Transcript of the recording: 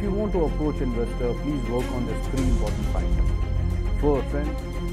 if you want to approach investor, please work on these three important factors. First, friend,